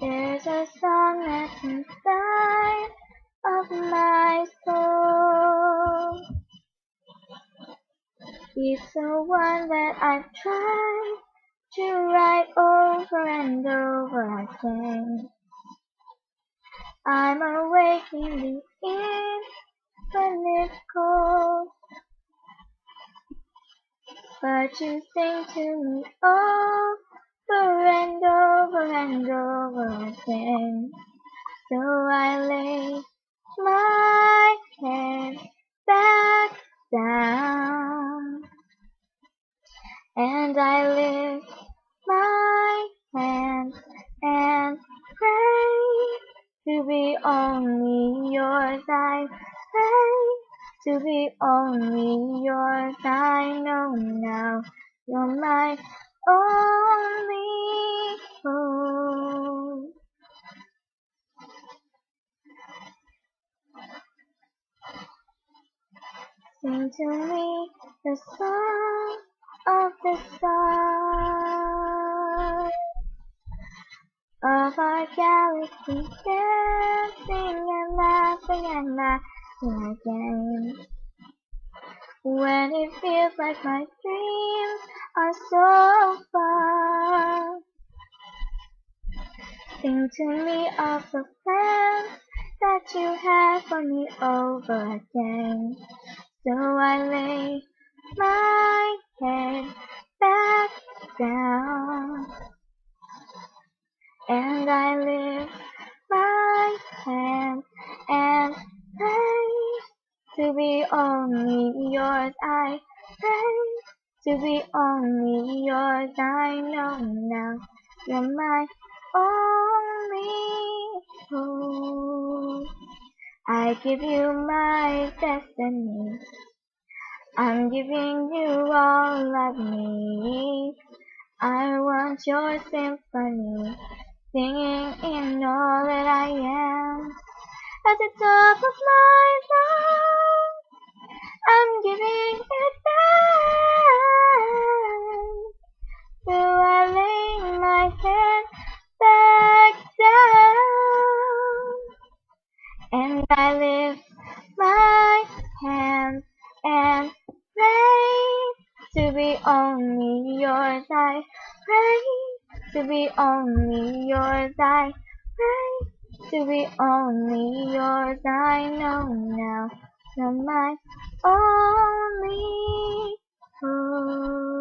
There's a song that's inside of my soul. It's the one that I've tried to write over and over again. I'm awake in the infinite cold, but you sing to me oh, over and over and over again. So I lay my head back down and I lift my hands and pray to be only yours. I pray to be only yours. I know now you're my only hope. Sing to me the song of the stars of our galaxy dancing and laughing and laughing again. When it feels like my dreams are so far, sing to me of the plans that you have for me over again. So I lay my head back down and I lift my hands and pray to be only yours. I pray to be only yours. I know now you're my only hope. I give you my destiny. I'm giving you all of me. I want your symphony, singing in all that I am. At the top of my lungs, I'm giving head back down, and I lift my hands and pray to be only yours. I pray to be only yours. I pray to be only yours. I know now you're my only hope.